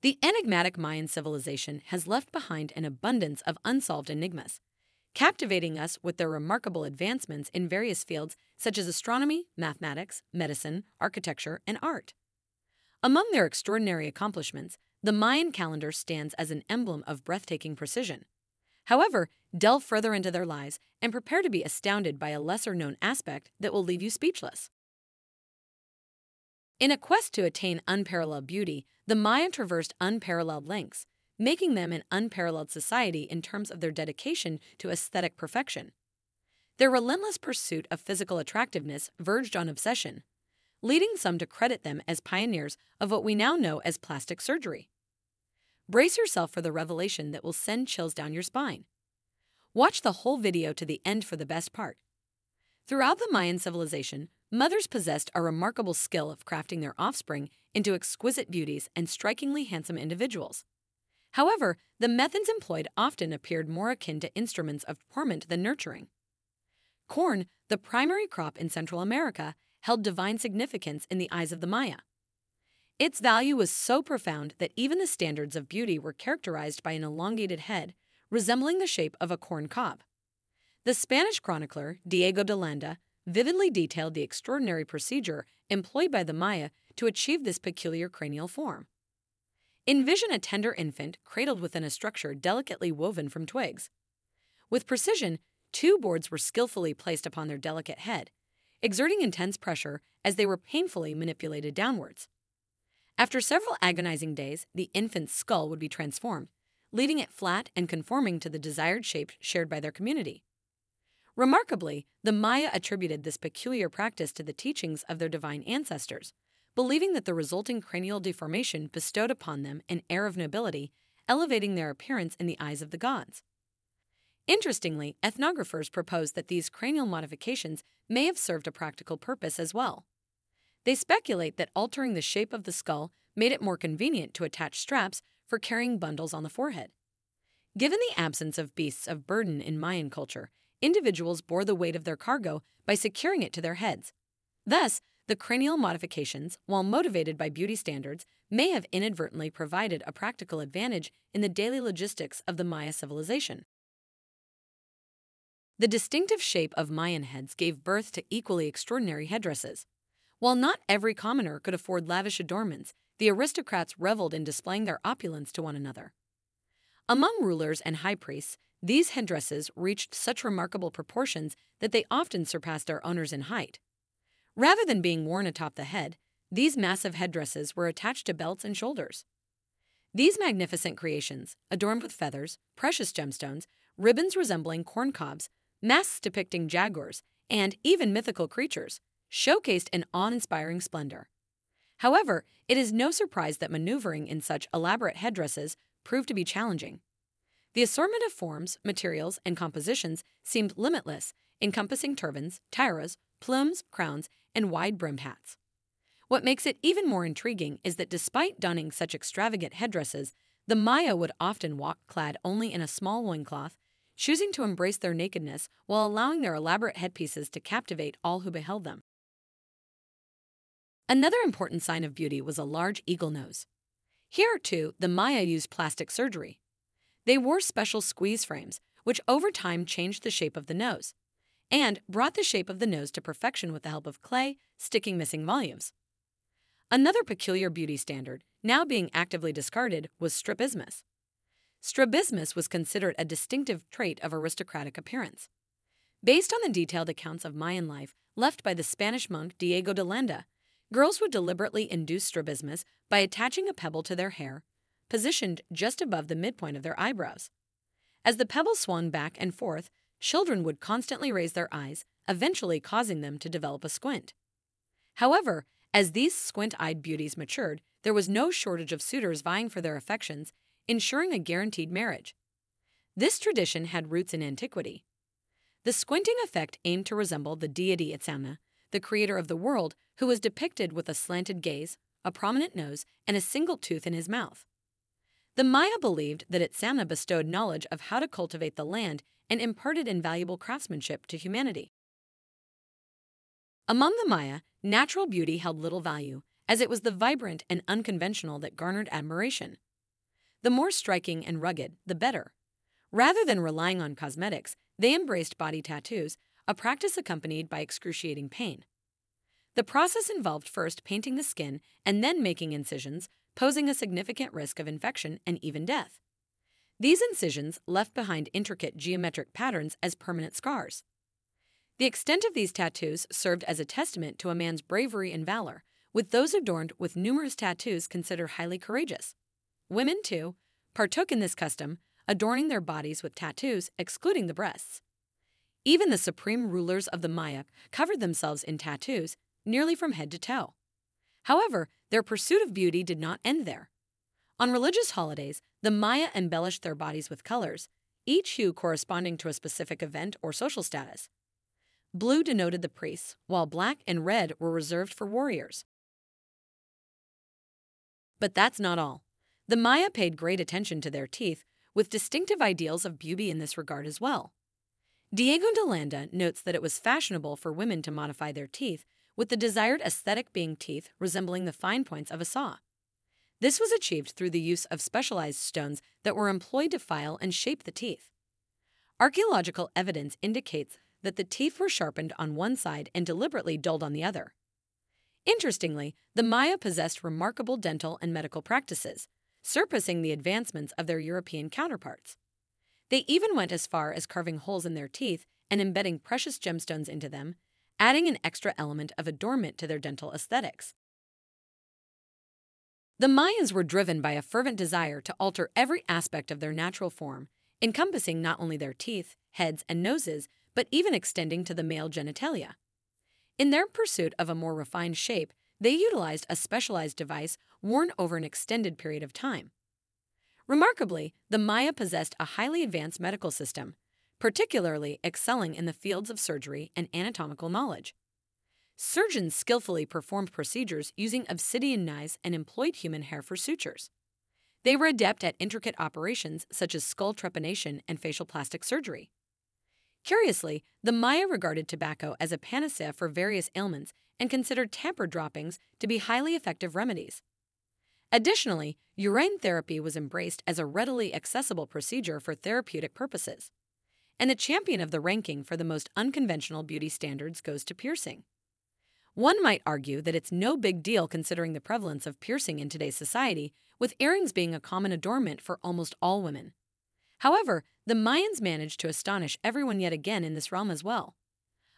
The enigmatic Mayan civilization has left behind an abundance of unsolved enigmas, captivating us with their remarkable advancements in various fields such as astronomy, mathematics, medicine, architecture, and art. Among their extraordinary accomplishments, the Mayan calendar stands as an emblem of breathtaking precision. However, delve further into their lives and prepare to be astounded by a lesser known aspect that will leave you speechless. In a quest to attain unparalleled beauty, the Maya traversed unparalleled lengths, making them an unparalleled society in terms of their dedication to aesthetic perfection. Their relentless pursuit of physical attractiveness verged on obsession, leading some to credit them as pioneers of what we now know as plastic surgery. Brace yourself for the revelation that will send chills down your spine. Watch the whole video to the end for the best part. Throughout the Mayan civilization, mothers possessed a remarkable skill of crafting their offspring into exquisite beauties and strikingly handsome individuals. However, the methods employed often appeared more akin to instruments of torment than nurturing. Corn, the primary crop in Central America, held divine significance in the eyes of the Maya. Its value was so profound that even the standards of beauty were characterized by an elongated head, resembling the shape of a corn cob. The Spanish chronicler, Diego de Landa, vividly detailed the extraordinary procedure employed by the Maya to achieve this peculiar cranial form. Envision a tender infant cradled within a structure delicately woven from twigs. With precision, two boards were skillfully placed upon their delicate head, exerting intense pressure as they were painfully manipulated downwards. After several agonizing days, the infant's skull would be transformed, leaving it flat and conforming to the desired shape shared by their community. Remarkably, the Maya attributed this peculiar practice to the teachings of their divine ancestors, believing that the resulting cranial deformation bestowed upon them an air of nobility, elevating their appearance in the eyes of the gods. Interestingly, ethnographers propose that these cranial modifications may have served a practical purpose as well. They speculate that altering the shape of the skull made it more convenient to attach straps for carrying bundles on the forehead. Given the absence of beasts of burden in Mayan culture, individuals bore the weight of their cargo by securing it to their heads. Thus, the cranial modifications, while motivated by beauty standards, may have inadvertently provided a practical advantage in the daily logistics of the Maya civilization. The distinctive shape of Mayan heads gave birth to equally extraordinary headdresses. While not every commoner could afford lavish adornments, the aristocrats reveled in displaying their opulence to one another. Among rulers and high priests, these headdresses reached such remarkable proportions that they often surpassed their owners in height. Rather than being worn atop the head, these massive headdresses were attached to belts and shoulders. These magnificent creations, adorned with feathers, precious gemstones, ribbons resembling corn cobs, masks depicting jaguars, and even mythical creatures, showcased an awe inspiring splendor. However, it is no surprise that maneuvering in such elaborate headdresses proved to be challenging. The assortment of forms, materials, and compositions seemed limitless, encompassing turbans, tiaras, plumes, crowns, and wide brimmed hats. What makes it even more intriguing is that despite donning such extravagant headdresses, the Maya would often walk clad only in a small loincloth, choosing to embrace their nakedness while allowing their elaborate headpieces to captivate all who beheld them. Another important sign of beauty was a large eagle nose. Here, too, the Maya used plastic surgery. They wore special squeeze frames, which over time changed the shape of the nose, and brought the shape of the nose to perfection with the help of clay, sticking missing volumes. Another peculiar beauty standard, now being actively discarded, was strabismus. Strabismus was considered a distinctive trait of aristocratic appearance. Based on the detailed accounts of Mayan life left by the Spanish monk Diego de Landa, girls would deliberately induce strabismus by attaching a pebble to their hair, positioned just above the midpoint of their eyebrows. As the pebble swung back and forth, children would constantly raise their eyes, eventually causing them to develop a squint. However, as these squint eyed beauties matured, there was no shortage of suitors vying for their affections, ensuring a guaranteed marriage. This tradition had roots in antiquity. The squinting effect aimed to resemble the deity Itzamna, the creator of the world, who was depicted with a slanted gaze, a prominent nose, and a single tooth in his mouth. The Maya believed that Itzamna bestowed knowledge of how to cultivate the land and imparted invaluable craftsmanship to humanity. Among the Maya, natural beauty held little value, as it was the vibrant and unconventional that garnered admiration. the more striking and rugged, the better. Rather than relying on cosmetics, they embraced body tattoos, a practice accompanied by excruciating pain. The process involved first painting the skin and then making incisions, posing a significant risk of infection and even death. These incisions left behind intricate geometric patterns as permanent scars. The extent of these tattoos served as a testament to a man's bravery and valor, with those adorned with numerous tattoos considered highly courageous. Women, too, partook in this custom, adorning their bodies with tattoos, excluding the breasts. Even the supreme rulers of the Maya covered themselves in tattoos, nearly from head to toe. However, their pursuit of beauty did not end there. On religious holidays, the Maya embellished their bodies with colors, each hue corresponding to a specific event or social status. Blue denoted the priests, while black and red were reserved for warriors. But that's not all. The Maya paid great attention to their teeth, with distinctive ideals of beauty in this regard as well. Diego de Landa notes that it was fashionable for women to modify their teeth, with the desired aesthetic being teeth resembling the fine points of a saw. This was achieved through the use of specialized stones that were employed to file and shape the teeth. Archaeological evidence indicates that the teeth were sharpened on one side and deliberately dulled on the other. Interestingly, the Maya possessed remarkable dental and medical practices, surpassing the advancements of their European counterparts. They even went as far as carving holes in their teeth and embedding precious gemstones into them, adding an extra element of adornment to their dental aesthetics. The Mayans were driven by a fervent desire to alter every aspect of their natural form, encompassing not only their teeth, heads, and noses, but even extending to the male genitalia. In their pursuit of a more refined shape, they utilized a specialized device worn over an extended period of time. Remarkably, the Maya possessed a highly advanced medical system, particularly excelling in the fields of surgery and anatomical knowledge. Surgeons skillfully performed procedures using obsidian knives and employed human hair for sutures. They were adept at intricate operations such as skull trepanation and facial plastic surgery. Curiously, the Maya regarded tobacco as a panacea for various ailments and considered tamper droppings to be highly effective remedies. Additionally, urine therapy was embraced as a readily accessible procedure for therapeutic purposes. And the champion of the ranking for the most unconventional beauty standards goes to piercing. One might argue that it's no big deal considering the prevalence of piercing in today's society, with earrings being a common adornment for almost all women. However, the Mayans managed to astonish everyone yet again in this realm as well.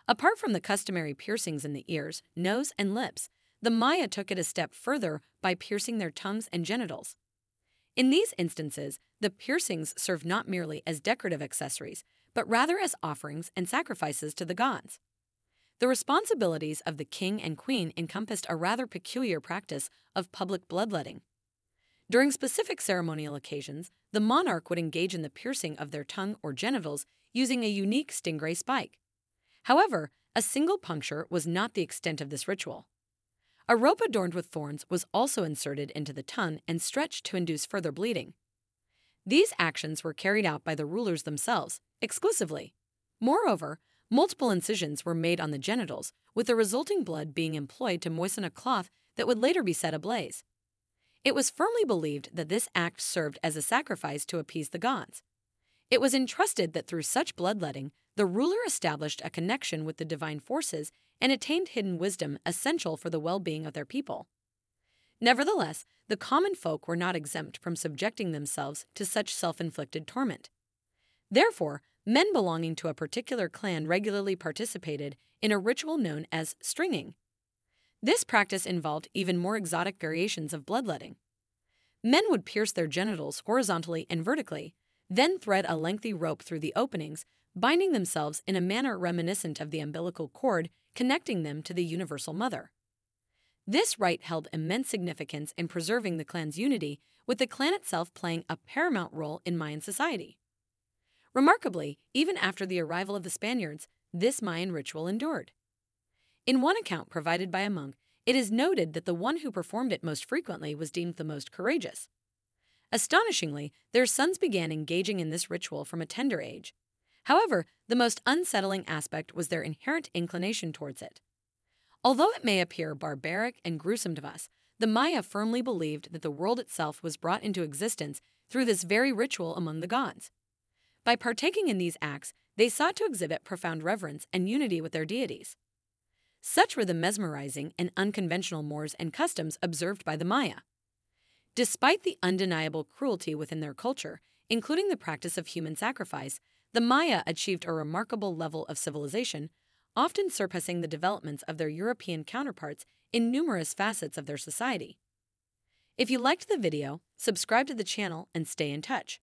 Apart from the customary piercings in the ears, nose, and lips, the Maya took it a step further by piercing their tongues and genitals. In these instances, the piercings served not merely as decorative accessories, but rather as offerings and sacrifices to the gods. The responsibilities of the king and queen encompassed a rather peculiar practice of public bloodletting. During specific ceremonial occasions, the monarch would engage in the piercing of their tongue or genitals using a unique stingray spike. However, a single puncture was not the extent of this ritual. A rope adorned with thorns was also inserted into the tongue and stretched to induce further bleeding. These actions were carried out by the rulers themselves, exclusively. Moreover, multiple incisions were made on the genitals, with the resulting blood being employed to moisten a cloth that would later be set ablaze. It was firmly believed that this act served as a sacrifice to appease the gods. It was entrusted that through such bloodletting, the ruler established a connection with the divine forces and attained hidden wisdom essential for the well being of their people. Nevertheless, the common folk were not exempt from subjecting themselves to such self inflicted torment. Therefore, men belonging to a particular clan regularly participated in a ritual known as stringing. This practice involved even more exotic variations of bloodletting. Men would pierce their genitals horizontally and vertically, then thread a lengthy rope through the openings, binding themselves in a manner reminiscent of the umbilical cord connecting them to the universal mother. This rite held immense significance in preserving the clan's unity, with the clan itself playing a paramount role in Mayan society. Remarkably, even after the arrival of the Spaniards, this Mayan ritual endured. In one account provided by a monk, it is noted that the one who performed it most frequently was deemed the most courageous. Astonishingly, their sons began engaging in this ritual from a tender age. However, the most unsettling aspect was their inherent inclination towards it. Although it may appear barbaric and gruesome to us, The Maya firmly believed that the world itself was brought into existence through this very ritual among the gods. By partaking in these acts, they sought to exhibit profound reverence and unity with their deities. Such were the mesmerizing and unconventional mores and customs observed by the Maya. Despite the undeniable cruelty within their culture, including the practice of human sacrifice, the Maya achieved a remarkable level of civilization, often surpassing the developments of their European counterparts in numerous facets of their society. If you liked the video, subscribe to the channel and stay in touch.